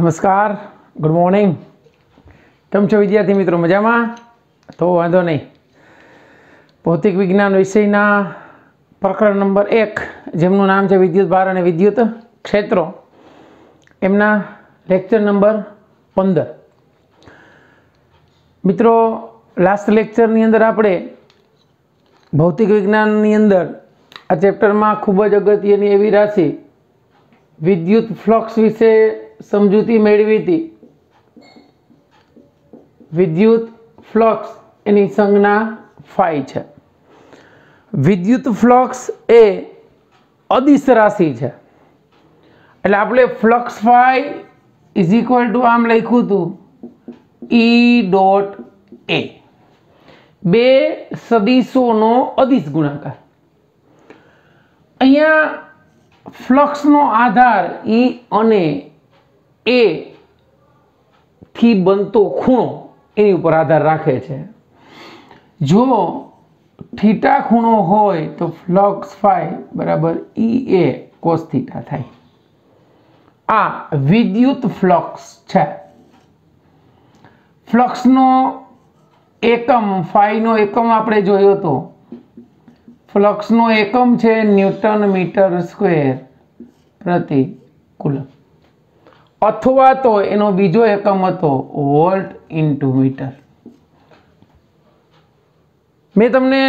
નમસ્કાર good morning કેમ છો વિદ્યાર્થી મિત્રો? મજામાં? તો વાંધો નહીં. ભૌતિક વિજ્ઞાન વિષયના પ્રકરણ નંબર એક, જેમનું નામ છે વિદ્યુત ભાર અને વિદ્યુત ક્ષેત્રો. એમના લેક્ચર નંબર પંદર. મિત્રો લાસ્ટ લેક્ચરની અંદર આપણે ભૌતિક વિજ્ઞાનની અંદર આ ચેપ્ટરમાં ખૂબ જ અગત્યની એવી રાશિ, વિદ્યુત ફ્લક્સ વિશે સમજૂતી મેળવી હતી. વિદ્યુત ફ્લક્સ એની સંજ્ઞા ફાઈ છે. વિદ્યુત ફ્લોક્સ એ અદિશ રાશિ છે. એટલે આપણે flux phi is equal to આમ લખ્યું હતું. ઈ ડોટ એ બે સદીશોનો અદિશ ગુણાકાર. અહીંયા ફ્લક્સનો આધાર ઈ અને એ થી બનતો ખૂણો એની ઉપર આધાર રાખે છે. જો થીટા ખૂણો હોય તો ફ્લક્સ ફાઈ બરાબર ઈ એ કોસ થીટા થાય. આ વિદ્યુત ફ્લક્સ છે. ફ્લક્સનો એકમ, ફાઈનો એકમ આપણે જોયો હતો ફ્લક્સનો એકમ છે ન્યૂટન મીટર સ્ક્વેર પ્રતિ કુલમ અથવા તો એનો બીજો એકમ હતો વોલ્ટ ઇન્ટુ મીટર. મેં તમને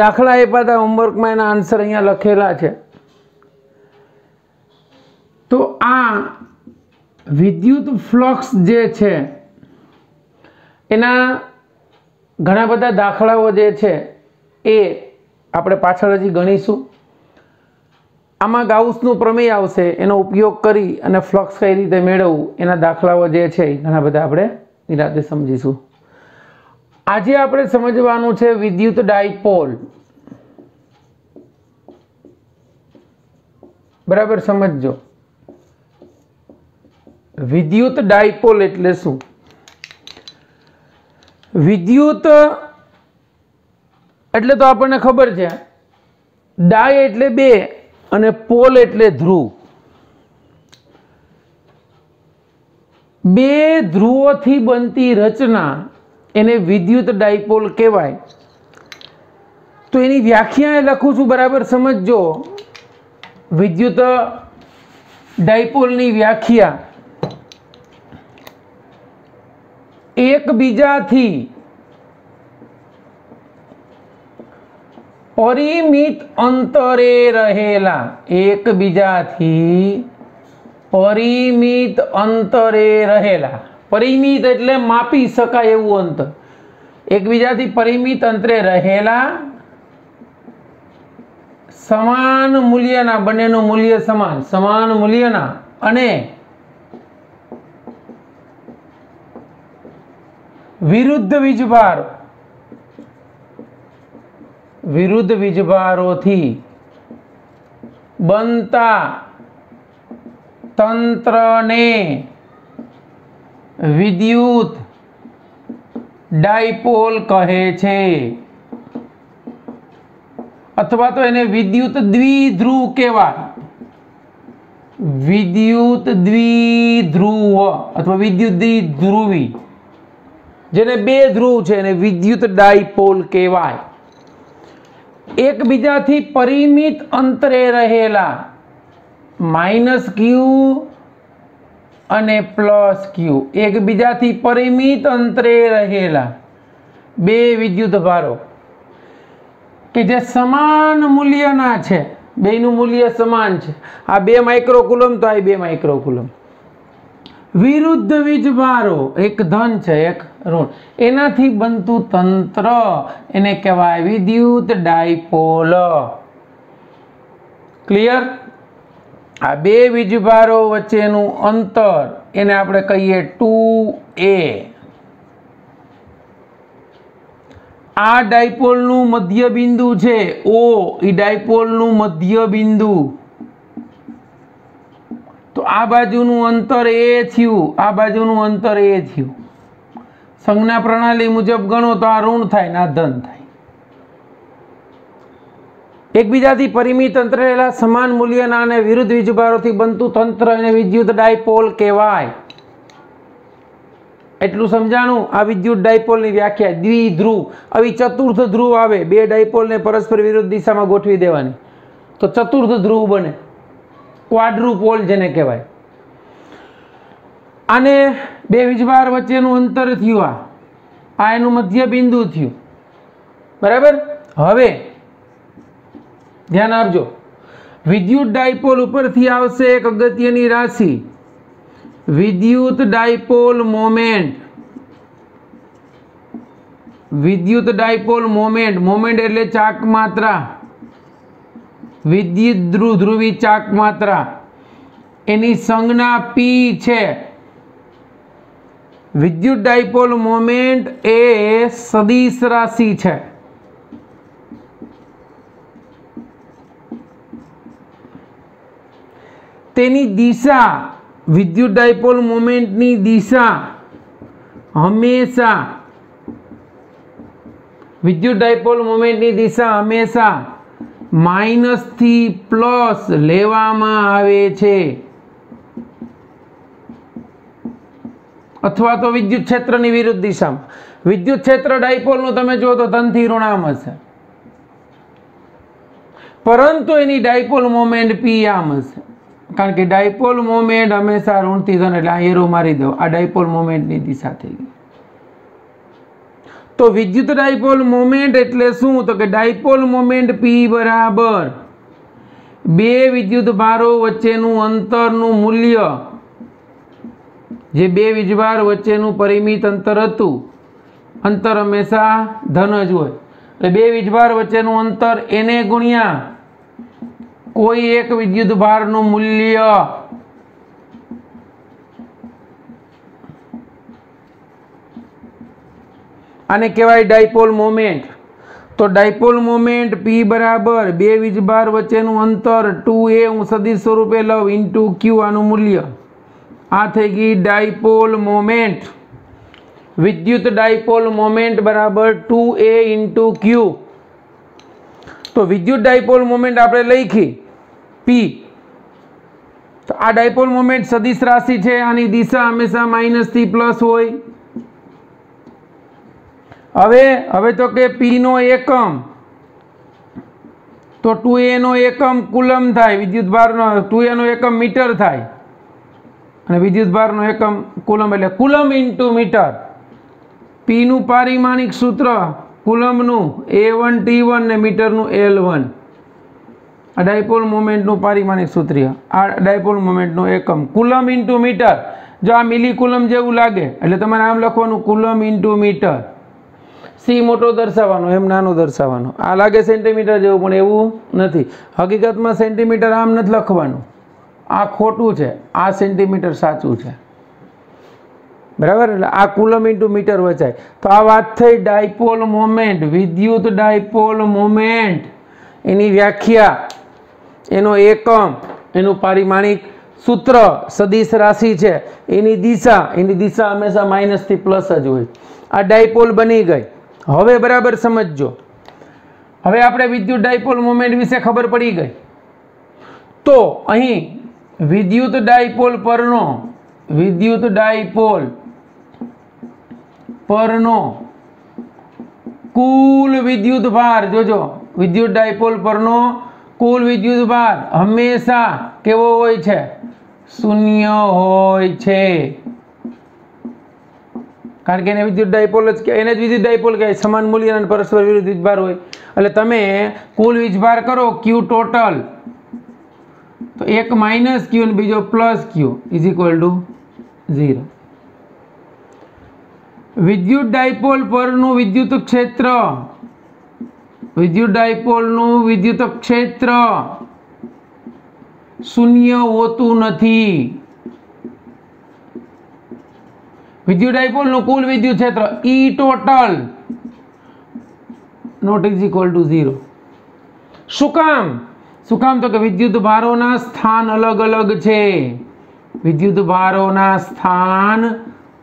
દાખલા આપ્યા હતા હોમવર્કમાં એના આન્સર અહીંયા લખેલા છે. તો આ વિદ્યુત ફ્લક્સ જે છે, એના ઘણા બધા દાખલાઓ જે છે, એ આપણે પાછળ હજી ગણીશું. આમાં ગાઉસનું પ્રમેય આવશે, એનો ઉપયોગ કરી અને ફ્લક્સ કઈ રીતે મેળવવું, એના દાખલાઓ જે છે ઘણા બધા આપણે નિરાતે સમજીશું. આજે આપણે સમજવાનું છે વિદ્યુત ડાયપોલ. બરાબર સમજજો. વિદ્યુત ડાયપોલ એટલે શું? વિદ્યુત, એટલે તો આપણને ખબર છે, ડાય એટલે બે. અને પોલ એટલે ધ્રુવ. બે ધ્રુવોથી બનતી રચના એને વિદ્યુત ડાયપોલ કહેવાય. તો એની વ્યાખ્યા એ લખું છું, બરાબર સમજજો. વિદ્યુત ડાયપોલની વ્યાખ્યા. એકબીજાથી પરિમિત અંતરે રહેલા એકબીજાથી પરિમિત અંતરે રહેલા. પરિમિત એટલે માપી શકાય એવું અંતર. એકબીજાથી પરિમિત અંતરે રહેલા સમાન મૂલ્યના, બંનેનું મૂલ્ય સમાન સમાન મૂલ્યના અને વિરુદ્ધ વીજભાર વિરુદ્ધ વીજભારોથી બનતા તંત્રને વિદ્યુત ડાયપોલ કહે છે. અથવા તો એને વિદ્યુત દ્વિધ્રુવ કહેવાય. વિદ્યુત દ્વિધ્રુવ અથવા વિદ્યુત દ્વિધ્રુવી. જેને બે ધ્રુવ છે એને વિદ્યુત ડાયપોલ કહેવાય. એકબીજાથી પરિમિત અંતરે રહેલા. માઇનસ ક્યુ અને પ્લસ ક્યુ. એકબીજાથી પરિમિત અંતરે રહેલા. બે વિદ્યુત ભારો. કે જે સમાન મૂલ્યના છે. બેનું મૂલ્ય સમાન છે. આ બે માઇક્રોકુલમ તો આ બે માઇક્રોકુલમ. વિરુદ્ધ વીજભારો. એક ધન છે, એક ઋણ. એનાથી બનતું તંત્ર, એને કહેવાય વિદ્યુત ડાયપોલ. ક્લિયર આ બે વીજભારો વચ્ચેનું અંતર એને આપણે કહીએ ટુ એ. આ ડાયપોલનું મધ્ય બિંદુ છે, ઓ. એ ડાયપોલનું મધ્ય બિંદુ તો આ બાજુનું અંતર એ થયું, આ બાજુનું અંતર એ થયું. સંજ્ઞા પ્રણાલી મુજબ ગણો તો આ ઋણ થાય ના ધન થાય. એકબીજાથી પરિમિત અંતરેલા સમાન મૂલ્યના અને વિરુદ્ધ વીજભારોથી બનતું તંત્ર અને વિદ્યુત ડાયપોલ કહેવાય. એટલું સમજાણું? આ વિદ્યુત ડાયપોલની વ્યાખ્યા દ્વિધ્રુવ. આવી ચતુર્થ ધ્રુવ આવે, બે ડાયપોલને પરસ્પર વિરુદ્ધ દિશામાં ગોઠવી દેવાની. તો ચતુર્થ ધ્રુવ બને. ક્વાડ્રુપોલ જેને કહેવાય. આને બે વીજભાર વચ્ચેનું અંતર થયું આ. આ એનું મધ્ય બિંદુ થયું. બરાબર? હવે ધ્યાન આપજો. વિદ્યુત ડાયપોલ ઉપરથી આવશે એક અગત્યની રાશિ. વિદ્યુત ડાયપોલ મોમેન્ટ. વિદ્યુત ડાયપોલ મોમેન્ટ. મોમેન્ટ એટલે ચાક માત્રા વિદ્યુત ધ્રુવ ચાક માત્રા. એની સંજ્ઞા પી છે. વિદ્યુત ડાયપોલ મોમેન્ટ એ સદિશ રાશિ છે. તેની દિશા, વિદ્યુત ડાયપોલ મોમેન્ટની દિશા, હંમેશા. વિદ્યુત ડાયપોલ મોમેન્ટની દિશા હંમેશા. માઇનસથી પ્લસ લેવામાં આવે છે. અથવા તો વિદ્યુત ક્ષેત્રની વિરુદ્ધ દિશામાં. વિદ્યુત ક્ષેત્ર ડાયપોલનું તમે જુઓ તો ધનથી ઋણામ હશે. પરંતુ એની ડાયપોલ મોમેન્ટ પી આમ હશે. કારણ કે ડાયપોલ મોમેન્ટ હંમેશા ઋણથી ધન એટલે આ એરો મારી દો. આ ડાયપોલ મોમેન્ટની દિશા થઈ ગઈ. તો વિદ્યુત ડાયપોલ મોમેન્ટ એટલે શું? તો કે ડાયપોલ મોમેન્ટ પી બરાબર. બે વિદ્યુત ભારો વચ્ચેનું અંતરનું મૂલ્ય, જે બે વીજભાર વચ્ચેનું પરિમિત અંતર હતું, અંતર હંમેશા ધન જ હોય. એટલે બે વીજભાર વચ્ચેનું અંતર એને ગુણ્યા કોઈ એક વિદ્યુત ભારનું મૂલ્ય. આને કહેવાય ડાયપોલ મોમેન્ટ. તો ડાયપોલ મોમેન્ટ પી બરાબર બે વીજભાર વચ્ચેનું અંતર ટુ એ હું સદિશ સ્વરૂપે લઉં ઇન્ટુ ક્યુ આનું મૂલ્ય. આ થઈ ગઈ ડાયપોલ મોમેન્ટ. વિદ્યુત ડાયપોલ મોમેન્ટ બરાબર ટુ એ ઇન્ટુ ક્યુ. તો વિદ્યુત ડાયપોલ મોમેન્ટ આપણે લખી પી તો આ ડાયપોલ મોમેન્ટ સદિશ રાશિ છે, આની દિશા હંમેશા માઇનસથી પ્લસ હોય. હવે હવે તો કે પી નો એકમ. તો ટુ એનો એકમ કુલમ થાય વિદ્યુત ભારનો ટુ એનો એકમ મીટર થાય. અને વિદ્યુતભારનો એકમ કુલમ એટલે કુલમ ઇન્ટુ મીટર. પીનું પારિમાણિક સૂત્ર કુલમનું એ વન ટી વન ને મીટરનું એલ વન આ ડાયપોલ મોમેન્ટનું પારિમાણિક સૂત્રીય આ ડાયપોલ મોમેન્ટનું એકમ કુલમ ઇન્ટુ મીટર. જો આ મિલી કુલમ જેવું લાગે, એટલે તમારે આમ લખવાનું કુલમ ઇન્ટુ મીટર. સી મોટો દર્શાવવાનો, એમ નાનો દર્શાવવાનો. આ લાગે સેન્ટીમીટર જેવું, પણ એવું નથી. હકીકતમાં સેન્ટીમીટર આમ નથી લખવાનું. આ ખોટું છે. આ સેન્ટીમીટર સાચું છે. બરાબર? એટલે આ કુલમ ઇન્ટુ મીટર વચાય. તો આ વાત થઈ ડાયપોલ મોમેન્ટ વિદ્યુત ડાયપોલ મોમેન્ટ એની વ્યાખ્યા, એનો એકમ, એનું પારિમાણિક સૂત્ર, સદિશ રાશિ છે. એની દિશા એની દિશા હંમેશા માઇનસથી પ્લસ જ હોય. આ ડાયપોલ બની ગઈ. હવે બરાબર સમજજો. હવે આપણે વિદ્યુત ડાયપોલ મોમેન્ટ વિશે ખબર પડી ગઈ. તો અહીં વિદ્યુત ડાયપોલ પરનો, વિદ્યુત ડાયપોલ પરનો કુલ વિદ્યુત ભાર, જોજો, વિદ્યુત ડાયપોલ પરનો કુલ વિદ્યુત ભાર હંમેશા કેવો હોય છે? શૂન્ય હોય છે. કારણ કે એને વિદ્યુત ડાયપોલ જ એને જ વિદ્યુત ડાયપોલ કહેવાય. સમાન મૂલ્ય અને પરસ્પર વિરુદ્ધ વીજભાર હોય. એટલે તમે કુલ વીજભાર કરો ક્યુ ટોટલ તો એક માઇનસ ક્યુ અને બીજો plus Q is equal to zero વિદ્યુત ડાયપોલ પરનું વિદ્યુત ક્ષેત્ર. વિદ્યુત ડાયપોલનું વિદ્યુત ક્ષેત્ર. શૂન્ય હોતું નથી. વિદ્યુત ડાયપોલનું કુલ વિદ્યુત ક્ષેત્ર E total not is equal to zero શું કામ? શું કામ? તો કે વિદ્યુત ભારોના સ્થાન અલગ અલગ છે. વિદ્યુત ભારોના સ્થાન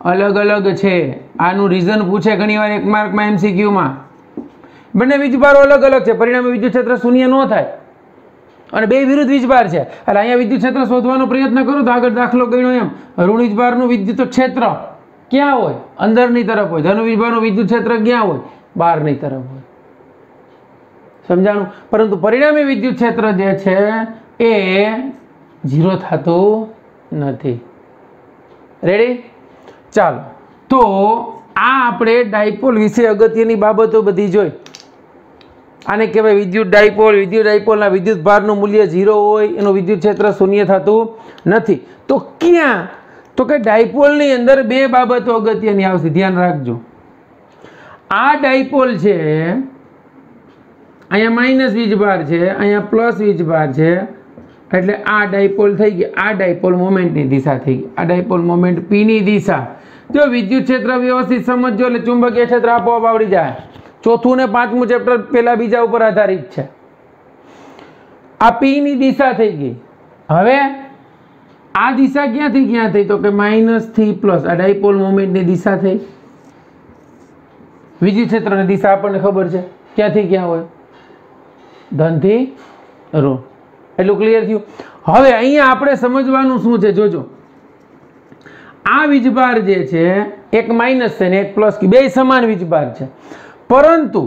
અલગ અલગ છે. આનું રીઝન પૂછે ઘણીવાર એક માર્કમાં એમસીક્યુમાં બંને વીજભારો અલગ અલગ છે. પરિણામે વિદ્યુત ક્ષેત્ર શૂન્ય ન થાય. અને બે વિરુદ્ધ વીજભાર છે. એટલે અહીંયા વિદ્યુત ક્ષેત્ર શોધવાનો પ્રયત્ન કરો તો આગળ દાખલો ગણ્યો એમ. ઋણ વીજભારનું વિદ્યુત ક્ષેત્ર. ક્યાં હોય? અંદરની તરફ હોય. ધનુ વિભાગનું વિદ્યુત ક્ષેત્ર ક્યાં હોય? બહારની તરફ હોય. સમજાણું? પરંતુ પરિણામે વિદ્યુત ક્ષેત્ર જે છે એ ઝીરો થતું નથી. રેડી ચાલો. તો આ આપણે ડાયપોલ વિશે અગત્યની બાબતો બધી જોઈ. આને કહેવાય વિદ્યુત ડાયપોલ. વિદ્યુત ડાયપોલના વિદ્યુત ભારનું મૂલ્ય ઝીરો હોય, એનું વિદ્યુત ક્ષેત્ર શૂન્ય થતું નથી. તો ક્યાં તો કે ડાયપોલની અંદર બે બાબતો અગત્યની આવશે, ધ્યાન રાખજો. આ ડાયપોલ છે, અહીંયા માઇનસ વીજભાર છે, અહીંયા પ્લસ વીજભાર છે, એટલે આ ડાયપોલ થઈ ગઈ, આ ડાયપોલ મોમેન્ટની દિશા થઈ ગઈ. આ ડાયપોલ મોમેન્ટ પીની દિશા. જો વિદ્યુત ક્ષેત્ર વ્યવસ્થિત સમજજો એટલે ચુંબકીય ક્ષેત્ર આપોઆપ આવડી જાય. ચોથું ને પાંચમું ચેપ્ટર પેલા બીજા ઉપર આધારિત છે. આ પીની દિશા થઈ ગઈ. હવે આ દિશા ક્યાંથી ક્યાં થઈ? તો કે માઇનસથી પ્લસ આ ડાયપોલ મોમેન્ટની દિશા થઈ. વિદ્યુત ક્ષેત્રની દિશા આપણને ખબર છે. ક્યાંથી ક્યાં હોય? ધનથી ઋણ એટલું ક્લિયર થયું? હવે અહીંયા આપણે સમજવાનું શું છે? જોજો. આ વીજભાર જે છે, એક માઇનસ છે ને એક પ્લસ બે સમાન વીજભાર છે. પરંતુ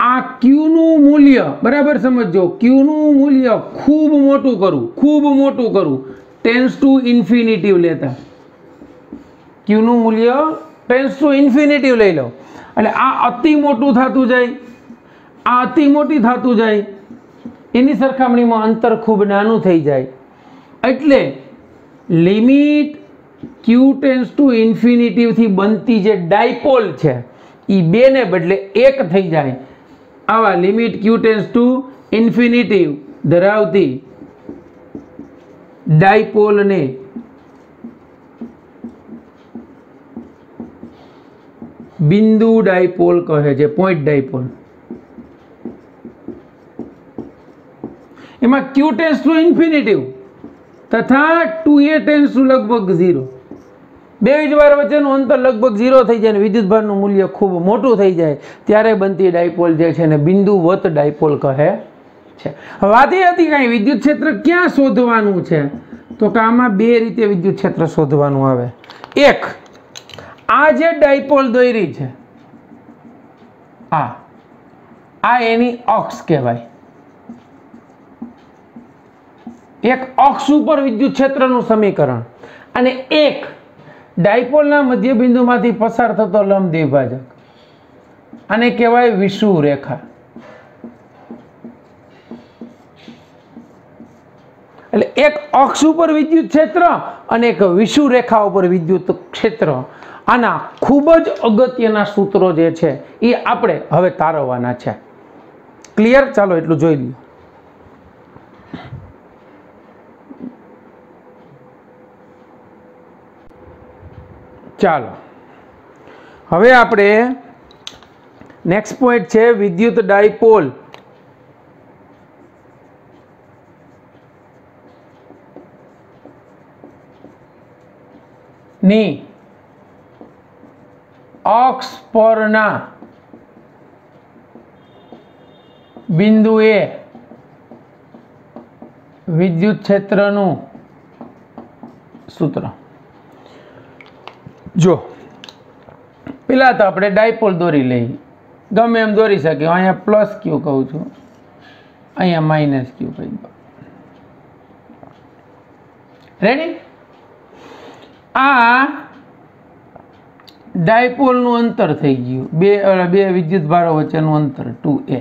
આ ક્યુનું મૂલ્ય, બરાબર સમજો ક્યુનું મૂલ્ય ખૂબ મોટું કરવું ખૂબ મોટું કરવું ટેન્સ ટુ ઇન્ફિનિટિવ લેતા. ક્યુનું મૂલ્ય ટેન્સ ટુ ઇન્ફિનિટિવ લઈ લો. એટલે આ અતિ મોટું થતું જાય, આ અતિ મોટી થતું જાય, એની સરખામણીમાં અંતર ખૂબ નાનું થઈ જાય. એટલે લિમિટ ક્યુ ટેન્સ ટુ ઇન્ફિનિટિવથી બનતી જે ડાયપોલ છે એ બેને બદલે એક થઈ જાય. આવા limit Q tends to infinity ધરાવતી ડાયપોલને બિંદુ ડાયપોલ કહે છે, પોઈન્ટ ડાયપોલ. એમાં ક્યુ ટેન્સ ટુ ઇન્ફિનિટિવ તથા ટુ એ ટેન્સ ટુ લગભગ ઝીરો બે જ વાર વચ્ચેનું અંતર લગભગ ઝીરો થઈ જાય અને વિદ્યુતભારનું મૂલ્ય ખૂબ મોટું થઈ જાય, ત્યારે બનતી ડાયપોલ જે છે ને બિંદુવત ડાયપોલ કહે છે. વાત એ હતી કાંઈ વિદ્યુત ક્ષેત્ર ક્યાં શોધવાનું છે? તો કે આમાં બે રીતે વિદ્યુત ક્ષેત્ર શોધવાનું આવે. એક, આ જે ડાયપોલ દોરી છે, આ આ એની ઓક્સ કહેવાય. એક ઓક્ષ ઉપર વિદ્યુત ક્ષેત્રનું સમીકરણ. અને એક, ડાયપોલના મધ્યબિંદુમાંથી પસાર થતો લંબ દ્વિભાજક આને કહેવાય વિષુવ રેખા એટલે એક અક્ષ ઉપર વિદ્યુત ક્ષેત્ર અને એક વિષુવ રેખા ઉપર વિદ્યુત ક્ષેત્ર. આના ખૂબ જ અગત્યના સૂત્રો જે છે, એ આપણે હવે તારવવાના છે. ક્લિયર ચાલો એટલું જોઈ લઈએ. ચાલો. હવે આપણે નેક્સ્ટ પોઈન્ટ છે વિદ્યુત ડાયપોલ. ની અક્ષ પરના બિંદુએ વિદ્યુત ક્ષેત્રનું સૂત્ર. જો, પેલા તો આપણે ડાયપોલ દોરી લઈએ ગમે એમ દોરી શકીએ. અહીંયા પ્લસ ક્યુ કહું છું. અહીંયા માઇનસ ક્યુ કહી દો રેડી આ ડાયપોલનું અંતર થઈ ગયું. બે બે વિદ્યુત ભારો વચ્ચેનું અંતર, ટુ એ.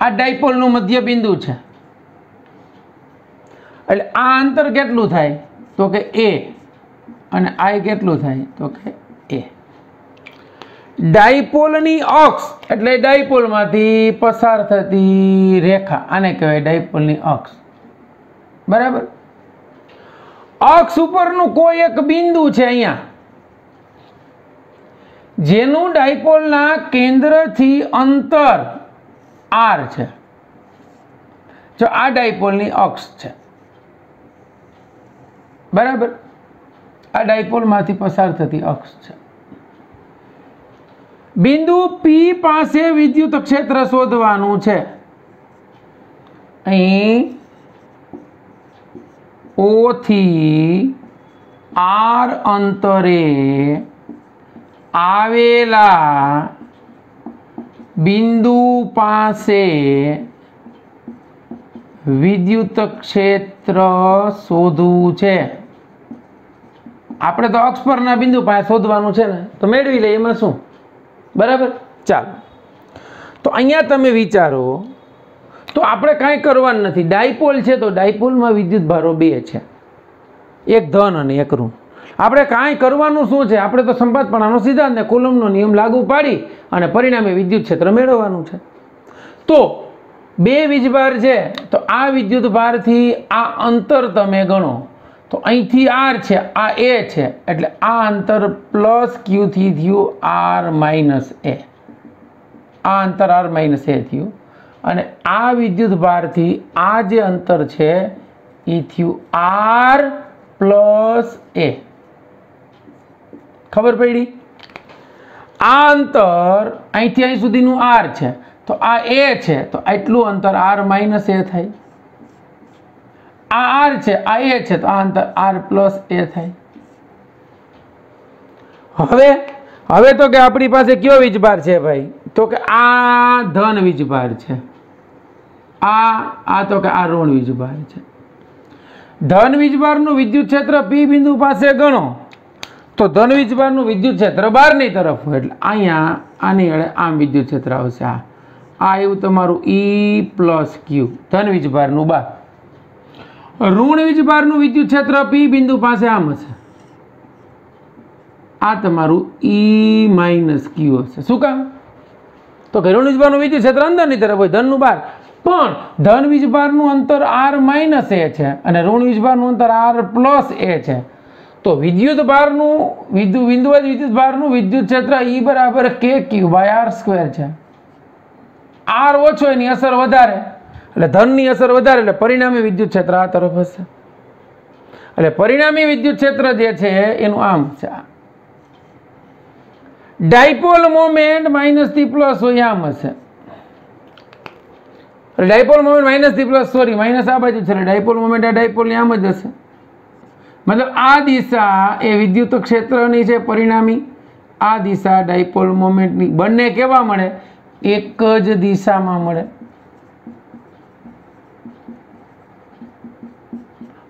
આ ડાયપોલનું મધ્ય બિંદુ છે. એટલે આ અંતર કેટલું થાય? તો કે એ. અને આ કેટલું થાય? તો કે એ. ડાયપોલની અક્ષ, એટલે ડાયપોલમાંથી પસાર થતી રેખા. આને કહેવાય ડાયપોલની અક્ષ. બરાબર? અક્ષ ઉપરનું કોઈ એક બિંદુ છે અહીંયા. જેનું ડાયપોલના કેન્દ્રથી અંતર આર છે. જો આ ડાયપોલની અક્ષ છે. બરાબર? આ ડાયપોલમાંથી પસાર થતી અક્ષ છે. બિંદુ પી પાસે વિદ્યુત ક્ષેત્ર શોધવાનું છે. અહીં ઓ થી આર અંતરે આવેલા બિંદુ પાસે વિદ્યુત ક્ષેત્ર શોધવું છે. આપણે તો અક્ષ બિંદુ પાસે શોધવાનું છે ને, તો મેળવી લઈએ એમાં શું? બરાબર? ચાલો. તો અહીંયા તમે વિચારો તો આપણે કાંઈ કરવાનું નથી. ડાયપોલ છે તો ડાયપોલમાં વિદ્યુત ભારો બે છે. એક ધન અને એક ઋણ. આપણે કાંઈ કરવાનું શું છે? આપણે તો સંપાદપણાનો સિદ્ધાંત ને કુલમનો નિયમ લાગુ પાડી અને પરિણામે વિદ્યુત ક્ષેત્ર મેળવવાનું છે. તો બે વીજભાર છે, તો આ વિદ્યુત ભારથી આ અંતર તમે ગણો. તો અહીંથી આર છે, આ એ છે, એટલે આ અંતર પ્લસ ક્યુથી થયું? R minus A. આ અંતર આર માઇનસ એ થયું. અને આ વિદ્યુત ભારથી આ જે અંતર છે એ થયું આર પ્લસ એ ખબર પડી? આ અંતર અહીંથી અહીં સુધીનું આર છે. તો આ એ છે, તો આટલું અંતર આર માઇનસ એ થાય. આ આર છે, આ એ છે, તો આ અંતર આર પ્લસ એ થાય. હવે હવે તો કે આપણી પાસે કયો વીજભાર છે ભાઈ? તો કે આ ધન વીજભાર છે. આ આ તો કે આ ઋણ વીજભાર છે. ધન વીજભારનું વિદ્યુત ક્ષેત્ર પી બિંદુ પાસે ગણો, તો ધન વીજભારનું વિદ્યુત ક્ષેત્ર બહારની તરફ હોય એટલે અહીંયા આની અડે આમ વિદ્યુત ક્ષેત્ર આવશે. આ આ એવું તમારું ઈ પ્લસ ક્યુ ધન વીજભારનું બાર. ઋણ વીજભારનું વિદ્યુત ક્ષેત્ર પી બિંદુ પાસે આમ હશે. આ તમારું ઈ માઇનસ ક્યુ હશે. શું કામ? તો કે ઋણ વીજભારનું વિદ્યુત ક્ષેત્ર અંદરની તરફ હોય, ધનનું બાર. પણ ધન વીજભારનું અંતર આર માઇનસ એ છે અને ઋણ વીજભારનું અંતર આર પ્લસ એ છે. તો વિદ્યુત ભારનું, વિદ્યુ બિંદુવાદ વિદ્યુત ભારનું વિદ્યુત ક્ષેત્ર ઈ બરાબર K Q by R square છે. આર ઓછો એની અસર વધારે. એટલે ધનની અસર વધારે, એટલે પરિણામી વિદ્યુત ક્ષેત્ર આ તરફ હશે. એટલે પરિણામી વિદ્યુત ક્ષેત્ર જે છે એનું આમ છે. ડાયપોલ મોમેન્ટ માઇનસથી પ્લસ હોય આમ હશે. ડાયપોલ મોમેન્ટ માઇનસથી પ્લસ સોરી માઇનસ આ બાજુ છે. એટલે ડાયપોલ મોમેન્ટ આ ડાયપોલની આમ જ હશે. મતલબ આ દિશા એ વિદ્યુત ક્ષેત્રની છે, પરિણામી. આ દિશા ડાયપોલ મોમેન્ટની બંને કેવા મળે? એક જ દિશામાં મળે.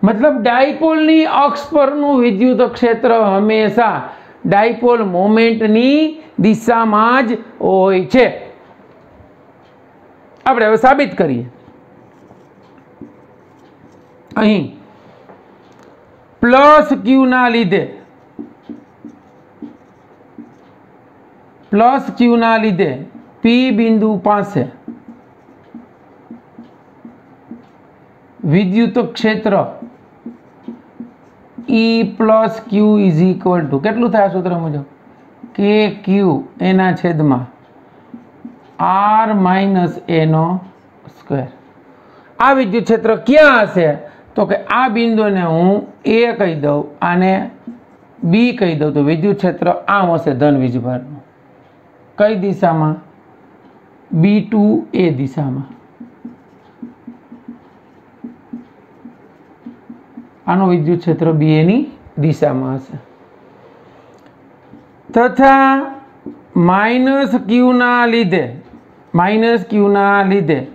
મતલબ ડાયપોલની અક્ષ પરનું વિદ્યુત ક્ષેત્ર હંમેશા ડાયપોલ મોમેન્ટની દિશામાં જ હોય છે. આપણે હવે સાબિત કરીએ. અહીં. પ્લસ ક્યુના લીધે. પ્લસ ક્યુના લીધે પી બિંદુ પાસે વિદ્યુત ક્ષેત્ર E plus Q is equal to કેટલું થાય આ સૂત્ર મુજબ? કે ક્યુ એના છેદમાં આર માઇનસ એનો સ્ક્વેર આ વિદ્યુત ક્ષેત્ર ક્યાં હશે? તો કે આ બિંદુને હું એ કહી દઉં આને બી કહી દઉં. તો વિદ્યુત ક્ષેત્ર આમ હશે ધન વીજભારનું. કઈ દિશામાં? બી ટુ એ દિશામાં. આનું વિદ્યુત ક્ષેત્ર બી એની દિશામાં હશે. તથા માઇનસ ક્યુના લીધે માઇનસ ક્યુના લીધે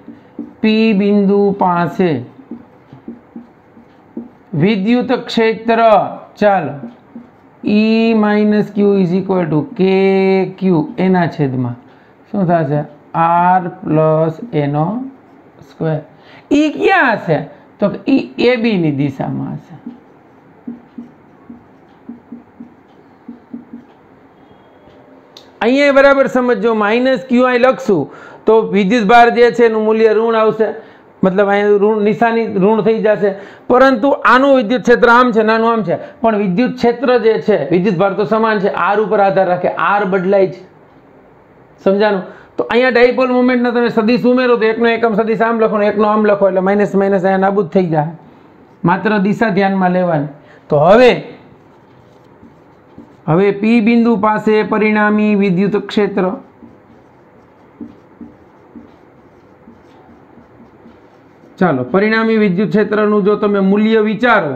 પી બિંદુ પાસે વિદ્યુત ક્ષેત્ર, ચાલો. E minus Q is equal to K Q, એના છેદમાં. શું થશે? આર પ્લસ એનો સ્ક્વેર. ઈ ક્યાં હશે? તો ઈ એ બીની દિશામાં હશે. અહીંયા બરાબર સમજો માઇનસ ક્યુ અહીં લખશું. તો વિદ્યુત ભાર જે છે એનું મૂલ્ય ઋણ આવશે. મતલબ અહીંયા ઋણ, નિશાની ઋણ થઈ જશે. પરંતુ આનું વિદ્યુત ક્ષેત્ર આમ છે નાનું આમ છે. પણ વિદ્યુત ક્ષેત્ર જે છે, વિદ્યુત ભાર તો સમાન છે. આર ઉપર આધાર રાખે. આર બદલાય છે. સમજાનું તો અહીંયા ડાયપોલ મુમેન્ટના તમે સદીશ ઉમેરો તો એકનો એકમ સદીશ આમ લખો એકનો આમ લખો એટલે માઇનસ માઇનસ અહીંયા નાબૂદ થઈ જાય. માત્ર દિશા ધ્યાનમાં લેવાની. તો હવે હવે પી બિંદુ પાસે પરિણામી વિદ્યુત ક્ષેત્ર. ચાલો, પરિણામી વિદ્યુત ક્ષેત્રનું જો તમે મૂલ્ય વિચારો,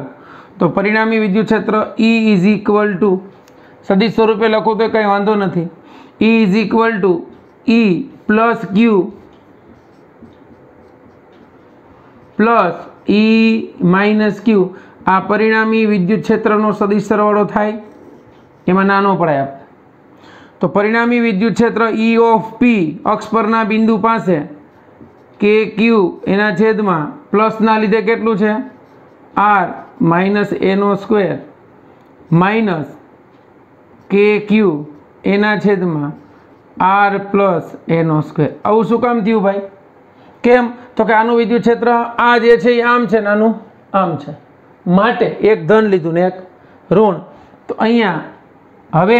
તો પરિણામી વિદ્યુત ક્ષેત્ર ઈ ઇઝ ઇક્વલ ટુ સદિશ સ્વરૂપે લખો તો કંઈ વાંધો નથી. E is equal to E plus Q plus E minus Q આ પરિણામી વિદ્યુત ક્ષેત્રનો સદિશ સરવાળો થાય. એમાં નાનો પડાય તો પરિણામી વિદ્યુત ક્ષેત્ર ઈ ઓફ પી અક્ષ પરના બિંદુ પાસે કે ક્યુ એના છેદમાં પ્લસના લીધે કેટલું છે? આર માઇનસ એનો સ્ક્વેર માઇનસ કે ક્યુ એના છેદમાં આર પ્લસ એનો સ્ક્વેર આવું શું કામ થયું ભાઈ? કેમ? તો કે આનું વિદ્યુત ક્ષેત્ર આ જે છે એ આમ છે, નાનું આમ છે. માટે એક ધન લીધું ને એક ઋણ. તો અહીંયા હવે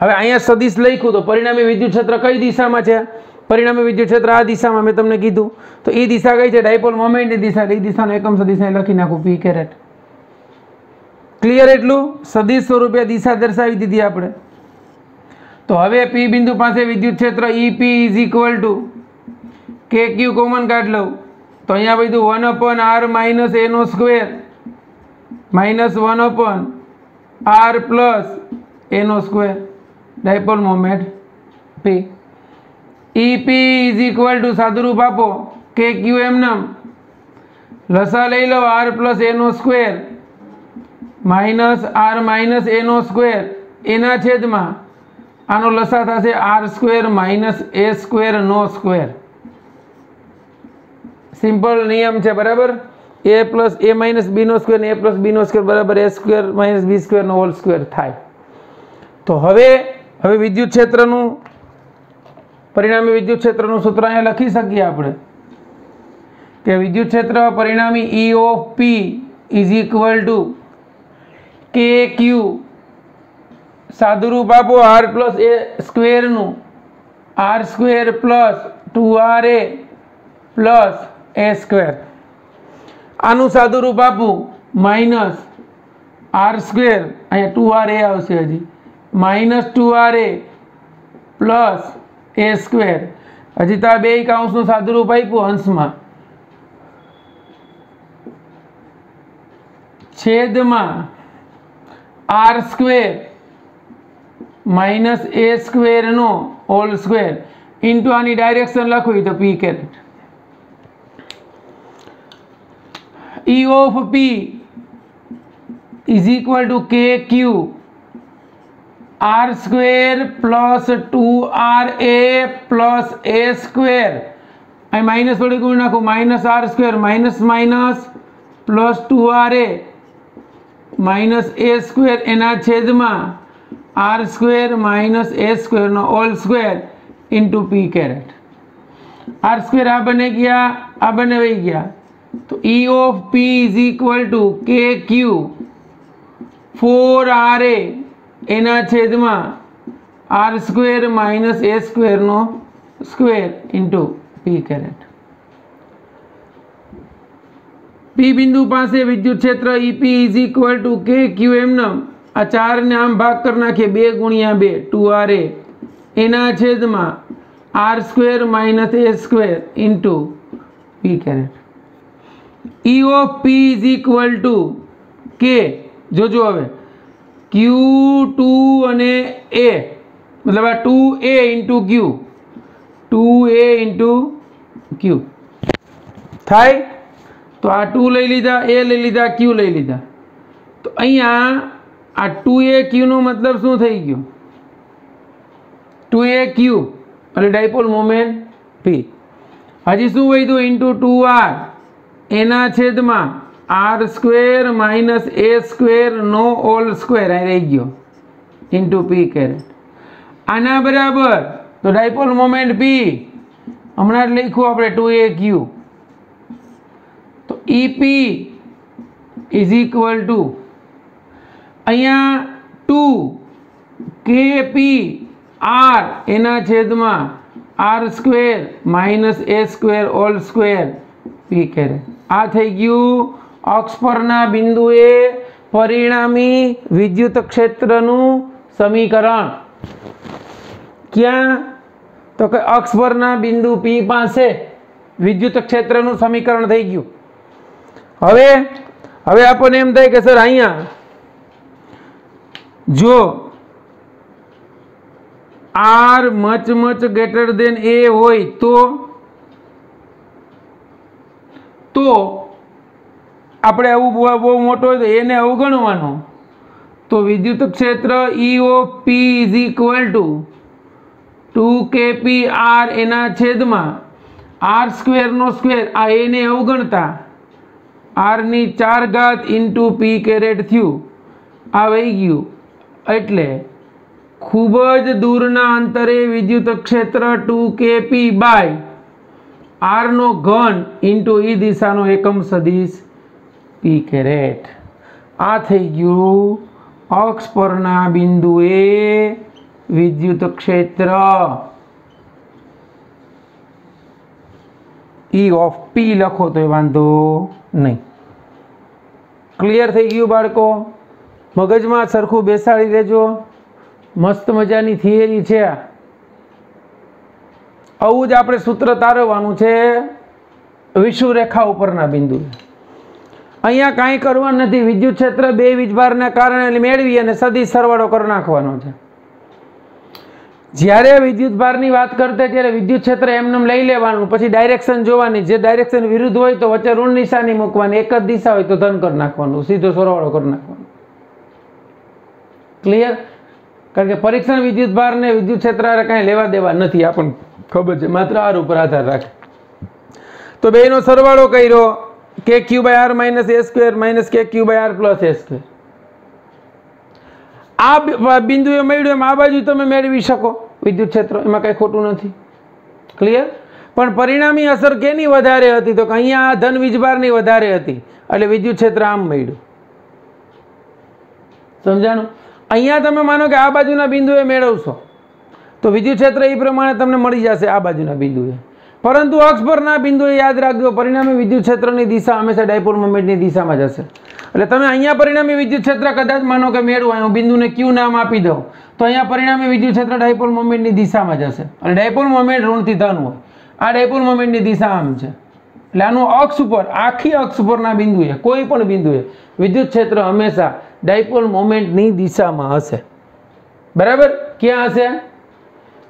હવે અહીંયા સદિશ લખ્યું તો પરિણામી વિદ્યુત ક્ષેત્ર કઈ દિશામાં છે? પરિણામી વિદ્યુત ક્ષેત્ર આ દિશામાં, મેં તમને કીધું. તો એ દિશા કઈ છે? ડાયપોલ મોમેન્ટની દિશા. એ દિશાનો એકમ સદિશ લખી નાખું પી કેરેટ ક્લિયર એટલું? સદિશ સ્વરૂપે દિશા દર્શાવી દીધી આપણે. તો હવે પી બિંદુ પાસે વિદ્યુત ક્ષેત્ર E P is equal to K Q common કાઢ લઉં. તો અહીંયા બધું વન અપન આર માઇનસ એનો square minus one upon R plus એનો square dipole moment P E P is equal to સાદુરૂપ આપો કે ક્યુ એમ નામ લસા લઈ લો આર પ્લસ એનો સ્ક્વેર માઇનસ આર માઇનસ એનો સ્ક્વેર એના છેદમાં આનો લસા થશે R square minus A square no square simple નિયમ છે, બરાબર? એ પ્લસ એ માઇનસ બીનો સ્ક્વેર ને એ પ્લસ બીનો સ્ક્વેર બરાબર એ સ્ક્વેર માઇનસ બી સ્ક્વેરનો હોલ સ્ક્વેર થાય. તો હવે હવે વિદ્યુત ક્ષેત્રનું, પરિણામી વિદ્યુત ક્ષેત્રનું સૂત્ર અહીંયા લખી શકીએ આપણે. કે વિદ્યુત ક્ષેત્ર પરિણામી E of P is equal to K Q સાદુરૂપ આપો R plus A સ્ક્વેરનું R square plus two R A plus A square આનું સાદુરૂપ આપું માઇનસ આર સ્ક્વેર અહીંયા ટુ આર એ આવશે હજી. Minus two R A plus A square. હજી તો આ બે કાઉન્સનું સાદુરૂપ આપ્યું અંશમાં. છેદમાં આર સ્ક્વેર માઇનસ એ સ્ક્વેરનો હોલ સ્ક્વેર ઇન્ટુ આની ડાયરેક્શન લખવી તો P caret. E of P is equal to KQ R square plus 2RA plus A square અહીં માઇનસ વડે ગુણ નાખું minus R square minus minus plus two R A minus A square એના છેદમાં R square minus A સ્ક્વેરનો whole square into P caret R square આ બને ગયા આ બને વહી ગયા તો E of P is equal to KQ 4RA એના છેદમાં R square minus A સ્ક્વેરનો square into P caret P બિંદુ પાસે વિદ્યુત ક્ષેત્ર E P is equal to K Q એમનમ આ ચારને આમ ભાગ કરી નાખીએ, બે ગુણ્યા બે, ટુ આર એ એના છેદમાં r square minus a square into p caret E of p is equal to k જોજો હવે. ક્યુ ટુ અને એ મતલબ આ two a into q two a into q થાય? તો આ ટુ લઈ લીધા એ લઈ લીધા ક્યુ લઈ લીધા. તો અહીંયા આ ટુ એ ક્યુનો મતલબ શું થઈ ગયું? ટુ એ ક્યુ એટલે ડાયપોલ મોમેન્ટ પી હજી શું વધ્યું? ઇન્ટુ ટુ આર એના છેદમાં r square minus a square no whole square અહીં રહી ગયો. ઇન્ટુ પી કેરેટ આના બરાબર, તો ડાયપોલ મોમેન્ટ પી હમણાં જ લખ્યું આપણે ટુ એ ક્યુ તો E p is equal to અહીંયા ટુ કે પી આર એના છેદમાં r square minus a square whole square p caret આ થઈ ગયું અક્ષ પરના બિંદુએ પરિણામી વિદ્યુત ક્ષેત્રનું સમીકરણ. ક્યાં? તો કે અક્ષ બિંદુ પી પાસે વિદ્યુત ક્ષેત્રનું સમીકરણ થઈ ગયું. હવે હવે આપણને એમ થાય કે સર અહીંયા જો r much much greater than a હોય તો તો આપણે આવું બહુ બહુ મોટો હોય તો એને અવગણવાનો. તો વિદ્યુત ક્ષેત્ર E of p is equal to two k p r એના છેદમાં આર સ્ક્વેરનો સ્ક્વેર આ એને અવગણતા. આરની ચાર ઘાત ઇન્ટુ પી કેરેટ થયું. આ વહી ગયું. એટલે ખૂબ જ દૂરના અંતરે વિદ્યુત ક્ષેત્ર ટુ કે પી બાય આરનો ઘન ઇન્ટુ ઈ દિશાનો એકમ સદિશ પી કેરેટ આ થઈ ગયું અક્ષ પરના બિંદુએ વિદ્યુત ક્ષેત્ર. ઈ ઓફ પી લખો તો એ વાંધો નહીં. ક્લિયર થઈ ગયું બાળકો? મગજમાં સરખું બેસાડી દેજો મસ્ત મજાની થિયરી છે આવું જ આપણે સૂત્ર તારવવાનું છે વિષુરેખા ઉપરના બિંદુ અહીંયા કાંઈ કરવાનું નથી. વિદ્યુત ક્ષેત્ર બે વીજભારના કારણે મેળવી અને સદી સરવાળો કરી નાખવાનો છે. જ્યારે વિદ્યુત ભારની વાત કરતા ત્યારે વિદ્યુત ક્ષેત્ર એમને લઈ લેવાનું, પછી ડાયરેક્શન જોવાની. જે ડાયરેક્શન વિરુદ્ધ હોય તો વચ્ચે ઋણ નિશાની મૂકવાની. એક જ દિશા હોય તો ધન કરી નાખવાનું, સીધો સરવાળો કરી નાખવાનો. ક્લિયર કારણ કે પરીક્ષણ વિદ્યુત ભાર ને વિદ્યુત ક્ષેત્ર કાંઈ લેવા દેવા નથી. આપણને ખબર છે, માત્ર આર ઉપર આધાર રાખે. તો બેનો સરવાળો કર્યો. K q by r minus a square minus k q by r plus a square આ બિંદુએ મળ્યું એમ આ બાજુ તમે મેળવી શકો વિદ્યુત ક્ષેત્ર. એમાં કંઈ ખોટું નથી. ક્લિયર પણ પરિણામી અસર કેની વધારે હતી? તો કે અહીંયા આ ધન વીજભારની વધારે હતી. એટલે વિદ્યુત ક્ષેત્ર આમ મળ્યું. સમજાણું? અહીંયા તમે માનો કે આ બાજુના બિંદુએ મેળવશો. તો વિદ્યુત ક્ષેત્ર એ પ્રમાણે તમને મળી જશે આ બાજુના બિંદુએ. પરંતુ અક્ષ પરના બિંદુએ યાદ રાખજો, પરિણામે વિદ્યુત ક્ષેત્રની દિશા હંમેશા ડાયપોલ મોમેન્ટની દિશામાં જશે એટલે તમે અહીંયા પરિણામે વિદ્યુત ક્ષેત્ર કદાચ માનો કે મેળવો હું બિંદુને ક્યુ નામ આપી દઉં, તો અહીંયા પરિણામે વિદ્યુત ક્ષેત્ર ડાયપોલ મોમેન્ટની દિશામાં જશે અને ડાયપોલ મોમેન્ટ ઋણથી ધન હોય. આ ડાયપોલ મોમેન્ટની દિશા આમ છે. એટલે આનું અક્ષ ઉપર, આખી અક્ષ ઉપરના બિંદુએ, કોઈ પણ બિંદુએ વિદ્યુત ક્ષેત્ર હંમેશા ડાયપોલ મોમેન્ટની દિશામાં હશે. બરાબર? ક્યાં હશે?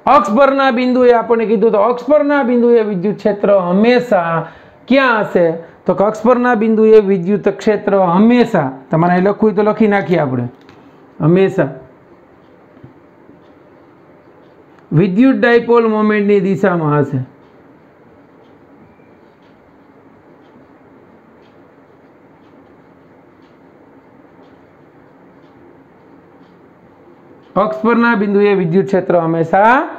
અક્ષ પરના બિંદુએ આપણને કીધું તો અક્ષ પરના બિંદુએ વિદ્યુત ક્ષેત્ર હંમેશા ક્યાં હશે? તો અક્ષ પરના બિંદુએ વિદ્યુત ક્ષેત્ર હંમેશા તમારે લખવું તો લખી નાખીએ આપણે. હંમેશા. વિદ્યુત ડાયપોલ મોમેન્ટની દિશામાં હશે. અક્ષ પરના બિંદુએ વિદ્યુત ક્ષેત્ર હંમેશા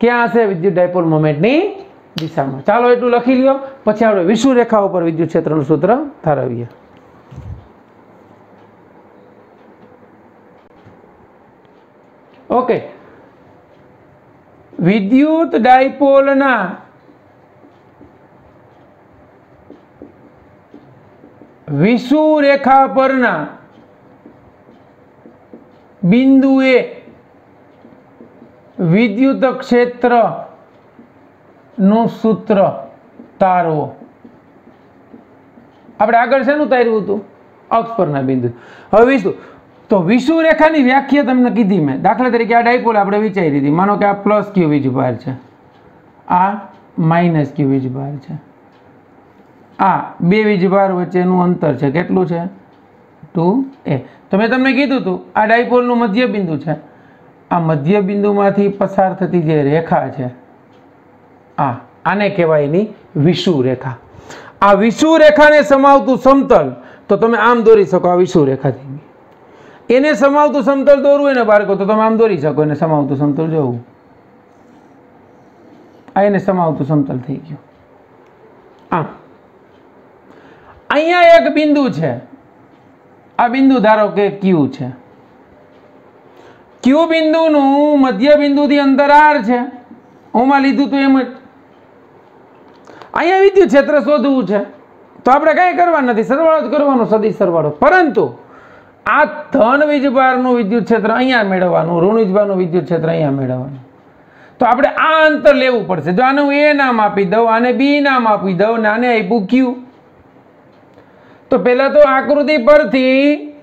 ક્યાં હશે? વિદ્યુત ડાયપોલ મોમેન્ટની દિશામાં. ચાલો એટલું લખી લ્યો. પછી આપણે વિષુરેખા ઉપર વિદ્યુત ક્ષેત્રનું સૂત્ર ઠારવીએ ઓકે. વિદ્યુત ડાયપોલના વિષુરેખા પરના બિંદુએ વિદ્યુત ક્ષેત્રનું સૂત્ર તારવો આપણે આગળ શેનું તાર્યું હતું? અક્ષ પરના બિંદુ. હવે વિષુ તો વિષુ રેખાની વ્યાખ્યા તમને કીધી મેં. દાખલા તરીકે આ ડાયપોલ આપણે વિચારી દીધી માનો કે આ પ્લસ ક્યુ વીજભાર છે. આ માઇનસ ક્યુ વીજભાર છે. આ બે વીજભાર વચ્ચેનું અંતર છે. કેટલું છે? Two a. તો મેં તમને કીધું હતું આ ડાયપોલનું મધ્ય બિંદુ છે. આ મધ્ય બિંદુમાંથી પસાર થતી જે રેખા છે, આ આને કહેવાય એની વિષુ રેખા. આ વિષુ રેખાને સમાવતું સમતલ, તો તમે આમ દોરી શકો, આ વિષુ રેખા થઈ એને સમાવતું સમતલ દોરવું હોય ને બાળકો તો તમે આમ દોરી શકો, એને સમાવતું સમતલ જોવું. આ એને સમાવતું સમતલ થઈ ગયું. આમ અહીંયા એક બિંદુ છે. આ બિંદુ ધારો કે ક્યુ છે. ક્યુ બિંદુનું મધ્ય બિંદુથી અંતર આર છે. ઓમાં લીધું તું એમ જ. અહીંયા વિદ્યુત ક્ષેત્ર શોધવું છે. તો આપણે કાંઈ કરવા નથી. સરવાળો જ કરવાનો સદી સરવાળો. પરંતુ આ ધન વીજભારનું વિદ્યુત ક્ષેત્ર અહીંયા મેળવવાનું, ઋણ વીજભારનું વિદ્યુત ક્ષેત્ર અહીંયા મેળવવાનું. તો આપણે આ અંતર લેવું પડશે. જો આને એ નામ આપી દઉં, આને બી નામ આપી દઉં ને આને આપ્યું ક્યુ તો પહેલાં તો આકૃતિ પરથી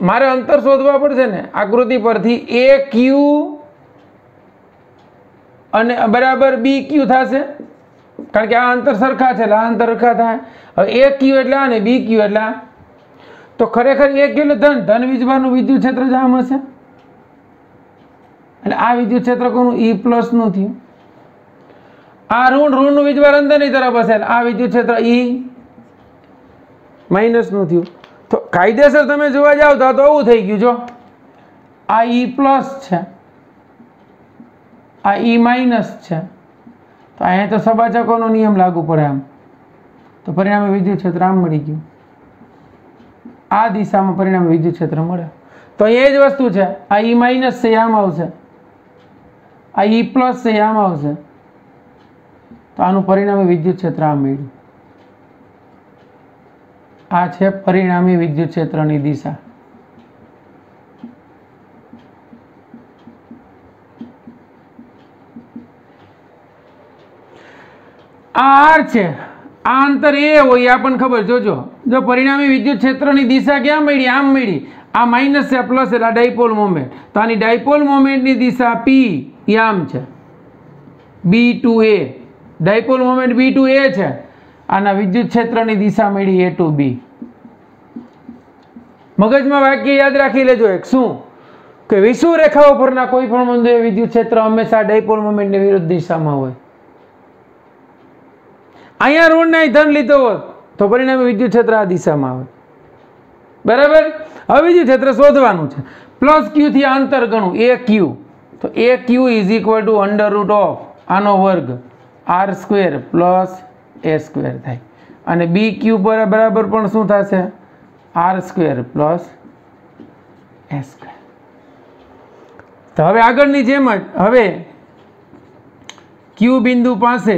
મારે અંતર શોધવા પડશે ને. આકૃતિ પરથી એ ક્યુ અને બરાબર બી ક્યુ થશે. કારણ કે આ અંતર સરખા છે, એટલે આ અંતર સરખા થાય. હવે એ ક્યુ એટલે આ ને બી ક્યુ એટલે તો ખરેખર એ ક્યુ એટલે ધન. ધન વીજવાનું વિદ્યુત ક્ષેત્ર જ હશે. એટલે આ વિદ્યુત ક્ષેત્ર કોનું ઈ પ્લસનું થયું. આ ઋણ, ઋણનું વીજભાર અંદરની તરફ હશે. આ વિદ્યુત ક્ષેત્ર ઈ માઇનસનું થયું. તો કાયદેસર તમે જોવા જાઓ તો આવું થઈ ગયું જો. આ ઈ પ્લસ છે. આ ઈ માઇનસ છે. તો અહીંયા તો સબાચકોનો નિયમ લાગુ પડે આમ. તો પરિણામે વિદ્યુત ક્ષેત્ર આમ મળી ગયું. આ દિશામાં પરિણામે વિદ્યુત ક્ષેત્ર મળે. તો અહીંયા જ વસ્તુ છે. આ ઈ માઇનસ છે, આમ આવશે. આ ઈ પ્લસ છે, આમ આવશે. તો આનું પરિણામે વિદ્યુત ક્ષેત્ર આમ મળ્યું. આ છે પરિણામી વિદ્યુત ક્ષેત્રની દિશા. આ આર છે. આ અંતર એ હોય આપણને ખબર, જોજો. જો પરિણામી વિદ્યુત ક્ષેત્રની દિશા ક્યાં મળી? આમ મળી. આ માઇનસ છે, પ્લસ એટલે ડાયપોલ મોમેન્ટ. તો આની ડાયપોલ મોમેન્ટની દિશા પી એ આમ છે. B two a dipole moment b two a છે. આના વિદ્યુત ક્ષેત્રની દિશા મળી એ ટુ બી મગજમાં વાક્ય યાદ રાખી લેજો એક. શું? કે વિષુ રેખાઓ પરના કોઈ પણ બિંદુએ વિદ્યુત ક્ષેત્ર હંમેશા ડાયપોલ મોમેન્ટની વિરુદ્ધ દિશામાં હોય. અહીંયા ઋણ નહીં, ધન લીધો હોત, તો પરિણામે વિદ્યુત ક્ષેત્ર આ દિશામાં આવે. બરાબર? હવે વિદ્યુત ક્ષેત્ર શોધવાનું છે. પ્લસ ક્યુ થી આ અંતર ગણું એ ક્યુ તો a q is equal to under root of આનો વર્ગ r square plus a square થાય. અને બી ક્યુ બરાબર પણ શું થશે? R square plus a square તો હવે આગળની જેમ જ, હવે ક્યુ બિંદુ પાસે